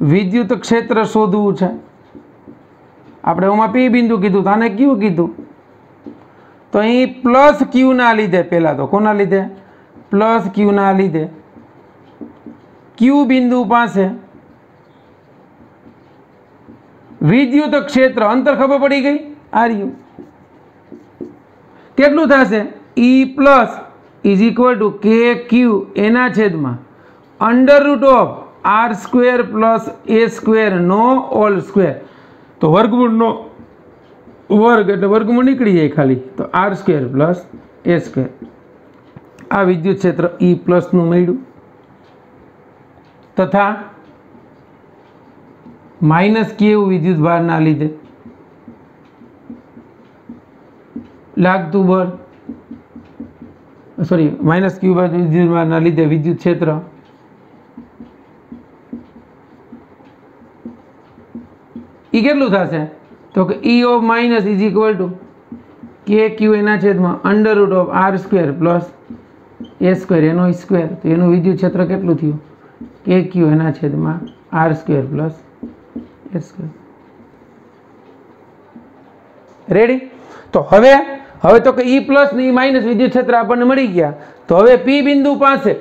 વિદ્યુત ક્ષેત્ર શોધવું છે. આપણે ઓમાં પી બિંદુ કીધું તો આને ક્યુ કીધું. તો અહીં પ્લસ ક્યુના લીધે, પહેલાં તો કોના લીધે? પ્લસ ક્યુના લીધે. ક્યુ બિંદુ પાસે? વિદ્યુત ક્ષેત્ર, અંતર ખબર પડી ગઈ? આર યુ કેટલું થશે? E plus is equal to k q એના છેદમાં. Under root of r square plus a square no whole square તો વર્ગમૂળનો વર્ગ, એટલે વર્ગમૂળ નીકળી જાય ખાલી. તો r square plus a square આ વિદ્યુત ક્ષેત્ર ઈ પ્લસનું મળ્યું. તથા માઇનસ કેવું વિદ્યુત ભારના લીધે? લાગતું બળ? સોરી, માઇનસ ક્યુ વિદ્યુત ભારના લીધે વિદ્યુત ક્ષેત્ર? એ કેટલું થશે? તો કે E of minus is equal to k q એના છેદમાં under root of r square plus a square એનો સ્ક્વેર તો એનું વિદ્યુત ક્ષેત્ર કેટલું થયું? કે ક્યુ એના છેદમાં r square plus a square ready તો હવે હવે તો કે ઈ પ્લસ ને ઈ માઇનસ વિદ્યુત ક્ષેત્ર આપણને મળી ગયા. તો હવે પી બિંદુ પાસે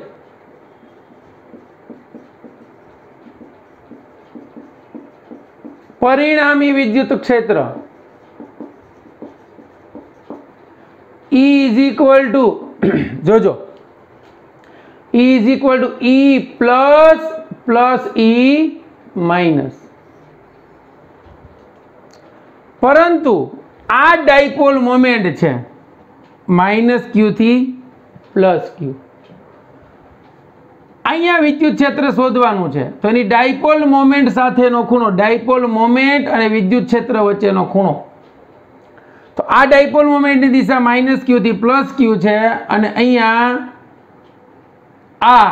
પરિણામી વિદ્યુત ક્ષેત્ર E ઇઝ ઇક્વલ ટુ જોજો E is equal to E plus plus E minus પરંતુ આ ડાયપોલ મોમેન્ટ છે માઇનસ ક્યુથી પ્લસ ક્યુ અહીંયા વિદ્યુત ક્ષેત્ર શોધવાનું છે. તો એની ડાયપોલ મોમેન્ટ સાથેનો ખૂણો, ડાયપોલ મોમેન્ટ અને વિદ્યુત ક્ષેત્ર વચ્ચેનો ખૂણો. તો આ ડાયપોલ મોમેન્ટની દિશા માઇનસ ક્યુથી પ્લસ ક્યુ છે અને અહીંયા આ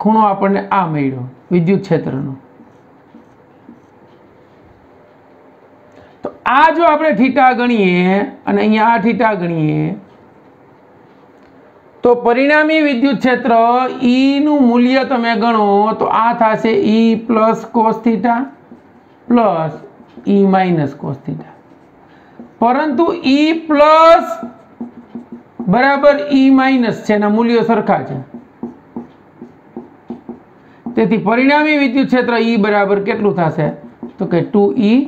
ખૂણો આપણને આ મળ્યો, વિદ્યુત ક્ષેત્રનો. તો આ જો આપણે થીટા ગણીએ અને અહીંયા આ થીટા ગણીએ, તો પરિણામી વિદ્યુત ક્ષેત્ર ઈનું મૂલ્ય તમે ગણો, તો આ થશે E plus cos theta plus E minus cos theta પરંતુ ઈ પ્લસ બરાબર ઈ માઇનસ છે, એના મૂલ્યો સરખા છે. તેથી પરિણામી વિદ્યુત ક્ષેત્ર ઈ બરાબર કેટલું થશે? તો કે ટુ ઈ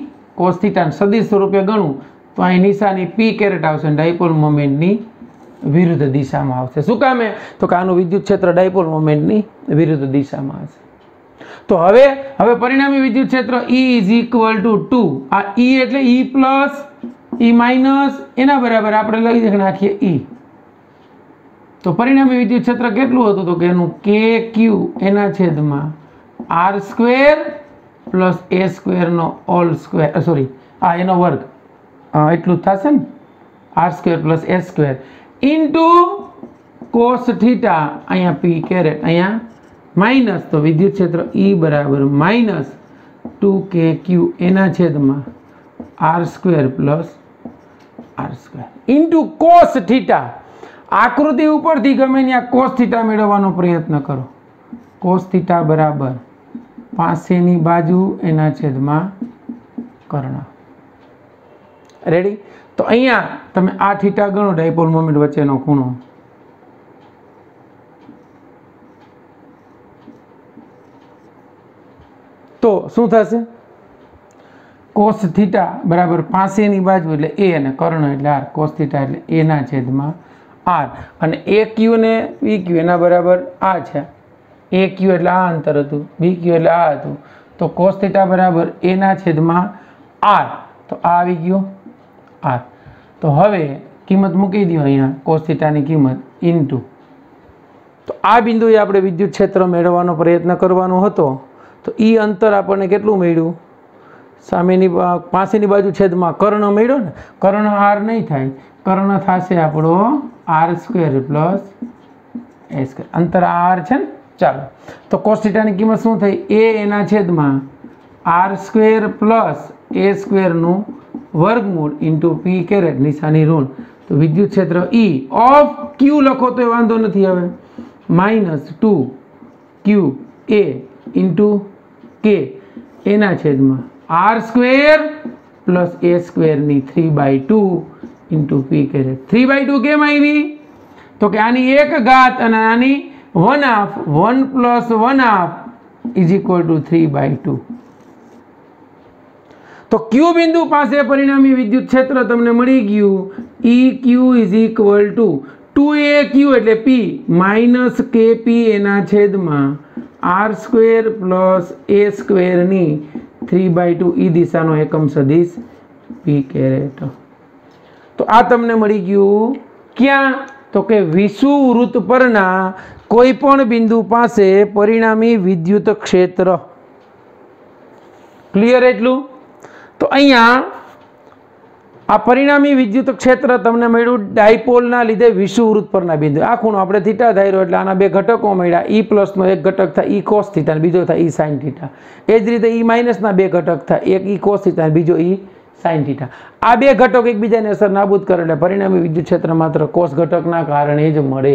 કોસ થીટા સદિશ સ્વરૂપે ગણું, તો અહીં નિશાની પી કેરેટ આવશે ડાયપોલ મોમેન્ટની વિરુદ્ધ દિશામાં આવશે. શું કામે તો કે આનું વિદ્યુત ક્ષેત્ર ડાયપોલ મોમેન્ટની વિરુદ્ધ દિશામાં હશે. તો હવે હવે પરિણામી વિદ્યુત ક્ષેત્ર E is equal to two આ E એટલે E પ્લસ E માઇનસ એના બરાબર આપણે લઈ નાખીએ E. તો પરિણામી વિદ્યુત ક્ષેત્ર કેટલું હતું? તો કે એનું કે ક્યુ, એના છેદમાં આર સ્ક્વેર પ્લસ એ સ્ક્વેરનો ઓલ સ્ક્વેર સોરી, આ એનો વર્ગ. એટલું જ થશે ને? R square plus a square into cos theta અહીંયા પી કેરેટ અહીંયા માઇનસ, તો વિદ્યુત ક્ષેત્ર ઈ બરાબર માઇનસ ટુ કે ક્યુ, એના છેદમાં r square plus r square. Into cos theta આકૃતિ ઉપરથી ગમે ત્યાં કોસ મેળવવાનો પ્રયત્ન કરો. કોસ બરાબર પાસેની બાજુ એના છેદમાં કર્ણ. રેડી તો અહીંયા તમે આ થીટા ગણો ડાયપોલ મોમેન્ટ વચ્ચેનો ખૂણો. તો શું થશે? કોસ થીટા બરાબર પાસેની બાજુ એટલે એ અને કર્ણ એટલે આર કોસ થીટા એટલે એના છેદમાં આર. અને એ ક્યુ ને બી ક્યુ એના બરાબર આ છે. એ ક્યુ એટલે આ અંતર હતું. બી ક્યુ એટલે આ હતું. તો કોસ બરાબર એના છેદમાં આર તો આ આવી ગયું આર તો હવે કિંમત મૂકી દો અહીંયા. કોસ થીટાની કિંમત ઇન્ટુ તો આ બિંદુએ આપણે વિદ્યુત ક્ષેત્ર મેળવવાનો પ્રયત્ન કરવાનો હતો. તો એ અંતર આપણને કેટલું મળ્યું? સામેની પાસેની બાજુ છેદમાં કર્ણ મળ્યો ને. કર્ણ આર નહીં થાય. કર્ણ થશે આપણો r square plus a square અંતર આર છે ને? ચાલો. તો કોસ કિંમત શું થઈ? એ એના છેદમાં આર સ્ક્વેર પ્લસ એ સ્ક્વેરનું વર્ગમૂળ ઇન્ટુ પી કેરેટ નિશાની ઋણ. તો વિદ્યુત ક્ષેત્ર ઈ ઓફ ક્યુ લખો તો એ વાંધો નથી હવે minus two q a into k એના છેદમાં R square plus A સ્ક્વેરની three by two into p caret three by two કેમ આવી તો કે આની એક ઘાત અને આની one half one plus one half is equal to three by two તો ક્યુ બિંદુ પાસે પરિણામી વિદ્યુત ક્ષેત્ર તમને મળી ગયું. E q is equal to two a q એટલે પી માઇનસ કે પી એના છેદમાં આર સ્ક્વેર પ્લસ એ સ્ક્વેરની થ્રી બાય ટુ ઈ દિશાનો એકમ સદિશ પી કેરેટ. તો આ તમને મળી ગયું ક્યાં? તો કે વિષુવૃત પરના કોઈ પણ બિંદુ પાસે પરિણામી વિદ્યુત ક્ષેત્ર. ક્લિયર એટલું? તો અહીંયા આ પરિણામી વિદ્યુત ક્ષેત્ર તમને મળ્યું ડાયપોલના લીધે વિષુવૃત પરના બિંદુ. આ ખૂણો આપણે થીટા ધાર્યો એટલે આના બે ઘટકો મળ્યા. ઈ પ્લસનો એક ઘટક થાય ઈ કોસ થીટા અને બીજો થાય ઈ સાઇન થીટા એ જ રીતે ઈ માઇનસના બે ઘટક થાય. એક ઈ કોસ થીટા અને બીજો ઈ સાઇન થીટા. આ બે ઘટક એકબીજાને અસર નાબૂદ કરે એટલે પરિણામે વિદ્યુત ક્ષેત્ર માત્ર કોષ ઘટકના કારણે જ મળે.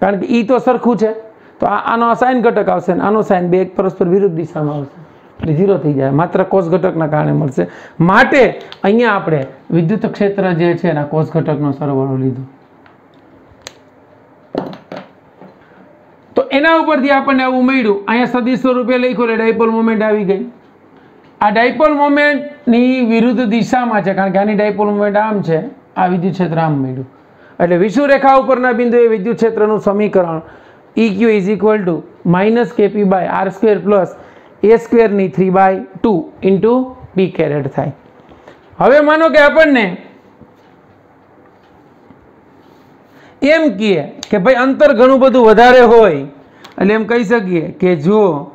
કારણ કે ઈ તો સરખું છે. તો આનો સાઇન ઘટક આવશે અને આનો સાઇન બે એક પરસ્પર વિરુદ્ધ દિશામાં આવશે. એટલે ઝીરો થઈ જાય. માત્ર કોષ ઘટકના કારણે મળશે. માટે અહીંયા આપણે વિદ્યુત ક્ષેત્ર જે છે એના કોષ ઘટકનો સરવાળો લીધો. તો એના ઉપરથી આપણને આવું મળ્યું. અહીંયા સદી સ્વરૂપે લખ્યું એટલે ડાયપોલ મોમેન્ટ આવી ગઈ. આ ડાયપોલ મોમેન્ટની વિરુદ્ધ દિશામાં છે, કારણ કે આની ડાયપોલ મોમેન્ટ આમ છે, આ વિદ્યુત ક્ષેત્ર આમ મળ્યું. એટલે વિષુરેખા ઉપરના બિંદુએ વિદ્યુત ક્ષેત્રનું સમીકરણ E q is equal to minus k p by r square plus a સ્ક્વેરની three by two into p caret થાય. હવે માનો કે આપણને એમ કહીએ કે ભાઈ અંતર ઘણું બધું વધારે હોય, એટલે એમ કહી શકીએ કે જો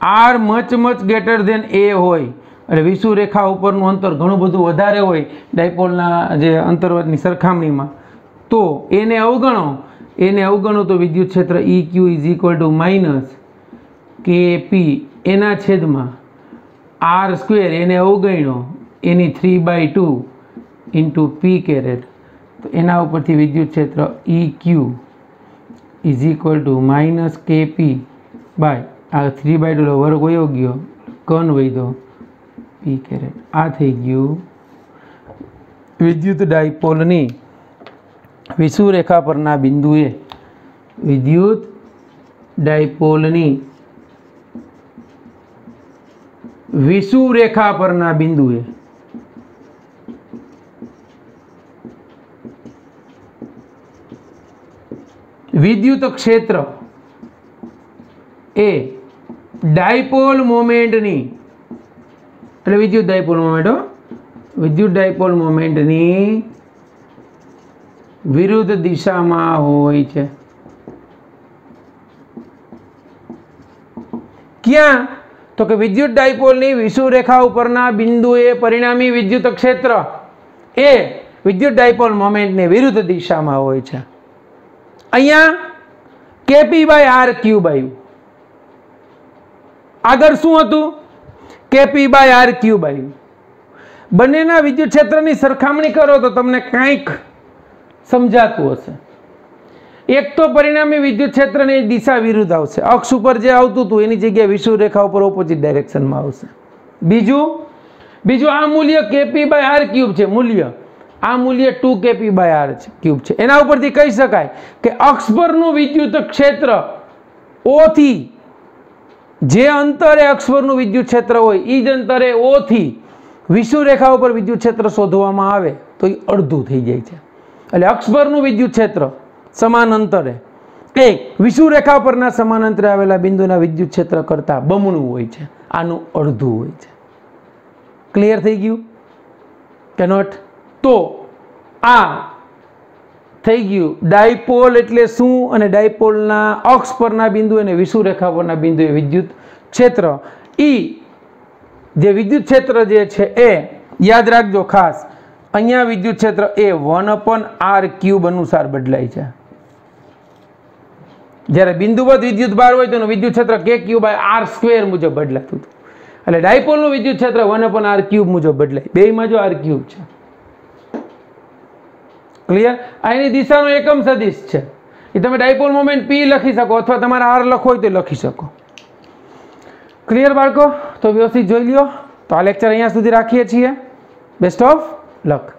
r much much greater than a હોય. એટલે વિષુરેખા ઉપરનું અંતર ઘણું બધું વધારે હોય ડાયપોલના જે અંતરની સરખામણીમાં. તો એને અવગણો. એને અવગણો તો વિદ્યુત ક્ષેત્ર E q is equal to minus k p એના છેદમાં આર સ્ક્વેર એને અવગણ્યો. એની three by two into p caret તો એના ઉપરથી વિદ્યુત ક્ષેત્ર E q is equal to minus k p by આ થ્રી બાય ટુ વર્ગ વયો ગયો કન વૈધો પી કેરેટ આ થઈ ગયું વિદ્યુત ડાયપોલની વિષુરેખા પરના બિંદુએ. વિદ્યુત ડાયપોલની વિષુરેખા પરના બિંદુએ. વિદ્યુત ક્ષેત્ર એ ડાયપોલ મોમેન્ટની એટલે વિદ્યુત ડાયપોલ મોમેન્ટ હો. વિદ્યુત ડાયપોલ મોમેન્ટની વિરુદ્ધ દિશામાં હોય છે. ક્યાં? તો કે વિદ્યુત ડાયપોલની વિષુરેખા ઉપરના બિંદુએ પરિણામી વિદ્યુત ક્ષેત્ર એ વિદ્યુત ડાયપોલ મોમેન્ટની વિરુદ્ધ દિશામાં હોય છે. અહીંયા કેપી બાય આર ક્યુબ આવ્યું. આગળ શું હતું? K p by r cube by બંનેના વિદ્યુત ક્ષેત્રની સરખામણી કરો તો તમને કાંઈક સમજાતું હશે. એક તો પરિણામે વિદ્યુત ક્ષેત્રની દિશા વિરુદ્ધ આવશે. અક્ષ ઉપર જે આવતું હતું, એની જગ્યાએ વિષુવરેખા ઉપર ઓપોઝિટ ડાયરેક્શનમાં આવશે. બીજું? બીજું, આ મૂલ્ય કેપી બાય આર ક્યુબ છે. મૂલ્ય. આ મૂલ્ય two k p by r cube છે. એના ઉપરથી કહી શકાય કે અક્ષ પરનું વિદ્યુત ક્ષેત્ર ઓથી જે અંતરે અક્ષ પરનું વિદ્યુત ક્ષેત્ર હોય એ જ અંતરે ઓથી વિષુવ રેખા ઉપર વિદ્યુત ક્ષેત્ર શોધવામાં આવે, તો એ અડધું થઈ જાય છે. એટલે અક્ષ પરનું વિદ્યુત ક્ષેત્ર સમાન અંતરે. કે વિષુવ રેખા પરના સમાન અંતરે આવેલા બિંદુના વિદ્યુત ક્ષેત્ર કરતાં બમણું હોય છે. આનું અડધું હોય છે. ક્લિયર થઈ ગયું? કે નોટ તો આ થઈ ગયું. ડાયપોલ એટલે શું? અને ડાયપોલના અક્ષ પરના બિંદુ અને વિષુરેખા રેખા પરના એ વિદ્યુત ક્ષેત્ર. ઈ જે વિદ્યુત ક્ષેત્ર જે છે એ, યાદ રાખજો ખાસ, અહીંયા વિદ્યુત ક્ષેત્ર એ વન અપન આર ક્યુબ અનુસાર બદલાય છે. જ્યારે બિંદુવત વિદ્યુત ભાર હોય તો વિદ્યુત ક્ષેત્ર કે ક્યુ બાય આર સ્ક્વેર મુજબ બદલાતું હતું. એટલે ડાયપોલનું વિદ્યુત ક્ષેત્ર વન અપન આર ક્યુબ મુજબ બદલાય. બેમાં જો આર ક્યુબ છે. ક્લિયર આ એની દિશાનો એકમ સદિશ છે. એ તમે ડાયપોલ મોમેન્ટ પી લખી શકો અથવા તમારે આર લખો હોય તો લખી શકો. ક્લિયર બાળકો? તો વ્યવસ્થિત જોઈ લ્યો. તો આ લેક્ચર અહીંયા સુધી રાખીએ છીએ. Best of luck